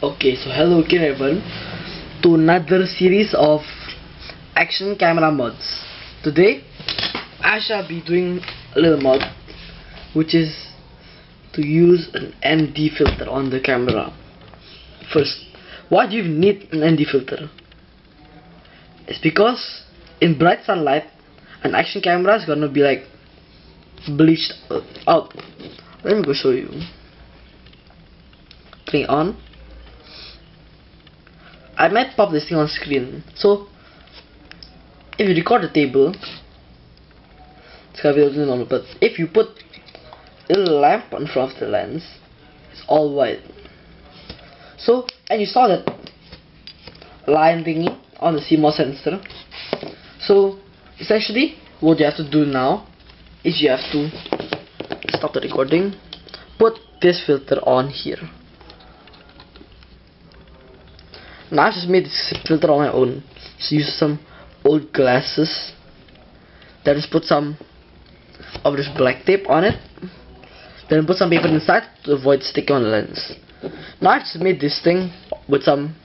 Okay, so hello again everyone to another series of action camera mods. Today I shall be doing a little mod which is to use an ND filter on the camera. First, why do you need an ND filter? It's because in bright sunlight an action camera is gonna be like bleached out. Let me go show you. Turn it on. I might pop this thing on screen. So if you record the table, it's gonna be normal. But if you put a lamp in front of the lens, it's all white. So and you saw that line thingy on the CMOS sensor. So essentially, what you have to do now is you have to stop the recording, put this filter on here. Now I just made this filter on my own. Just use some old glasses. Then just put some of this black tape on it. Then put some paper inside to avoid sticking on the lens. Now I just made this thing with some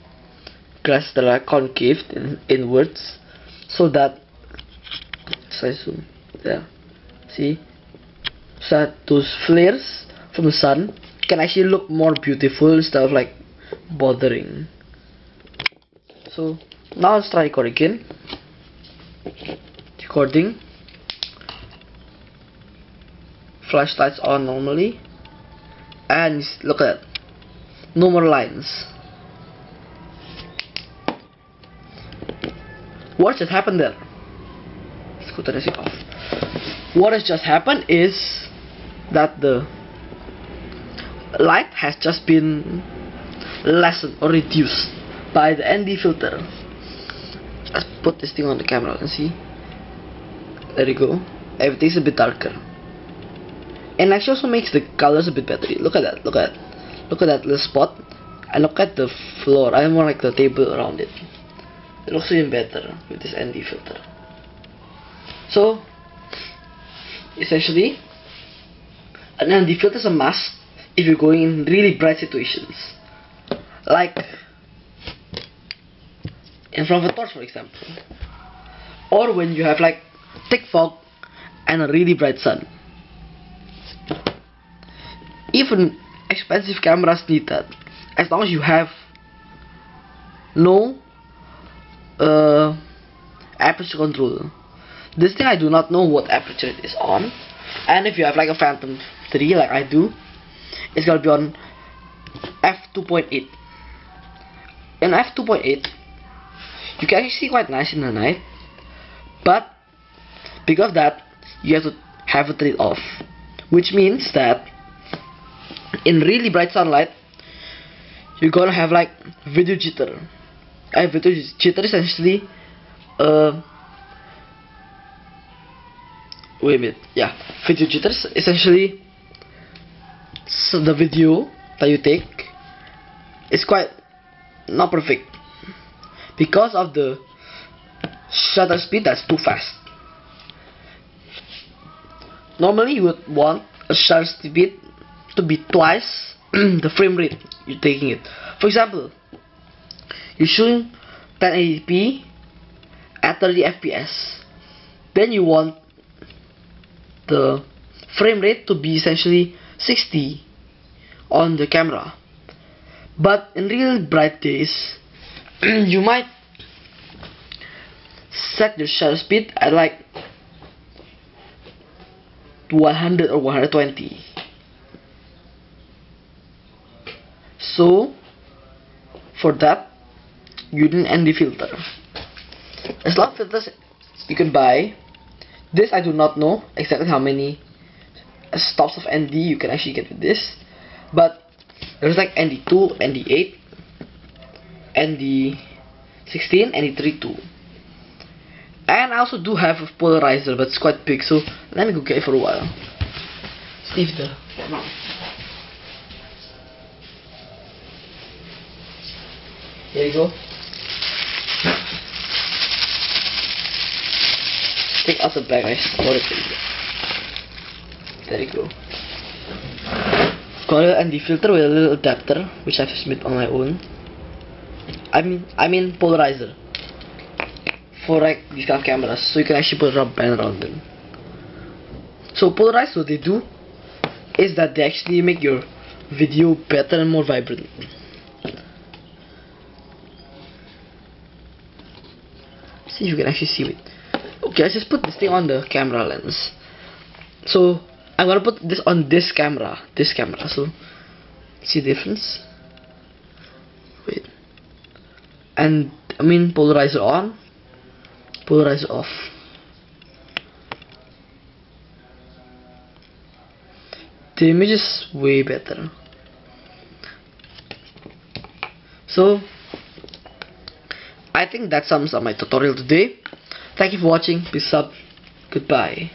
glass that are concave in, inwards so that so I zoom there see so that those flares from the sun can actually look more beautiful instead of like bothering so now let's try record again recording. Flashlights on normally. And look at that. No more lines. What just happened there? Let's go turn this off. What has just happened is that the light has just been lessened or reduced by the ND filter. Let's put this thing on the camera and see. There you go. Everything's a bit darker. And actually also makes the colors a bit better. Look at that look at that. Look at that little spot. And look at the floor. I more like the table around it. It looks even better with this ND filter. So essentially an ND filter is a must if you're going in really bright situations. Like in front of a torch for example. Or when you have like thick fog and a really bright sun. Even expensive cameras need that. As long as you have no uh, aperture control. This thing I do not know what aperture it is on. And if you have like a phantom 3 like I do it's gonna be on f2.8 in f2.8 you can actually see quite nice in the night but because of that you have to have it turned off. Which means that in really bright sunlight you're gonna have like video jitter. And video jitter is essentially uh wait a minute yeah. Video jitter essentially so the video that you take is quite not perfect because of the shutter speed that's too fast. Normally you would want a shutter speed to be twice the frame rate you're taking it. For example you're shooting 1080p at 30 fps then you want the frame rate to be essentially 60 on the camera. But in real bright days you might set your shutter speed at like 100 or 120 so for that you need an ND filter. There's a lot of filters you can buy. This I do not know exactly how many stops of ND you can actually get with this but there's like ND2, ND8 ND16, ND32 and I also do have a polarizer but it's quite big so let me go get it for a while. Steve there Here you go. Take out the bag, I stored it There you go. color and the filter with a little adapter which I've made on my own I mean I mean polarizer. For like these kind of cameras. So you can actually put a rubber band around them. So polarize what they do is that they actually make your video better and more vibrant. See if you can actually see it okay let's just put this thing on the camera lens. So I'm gonna put this on this camera. This camera. So see the difference wait and I mean polarizer on. Polarizer off. The image is way better. So I think that sums up my tutorial today. Thank you for watching. Peace up goodbye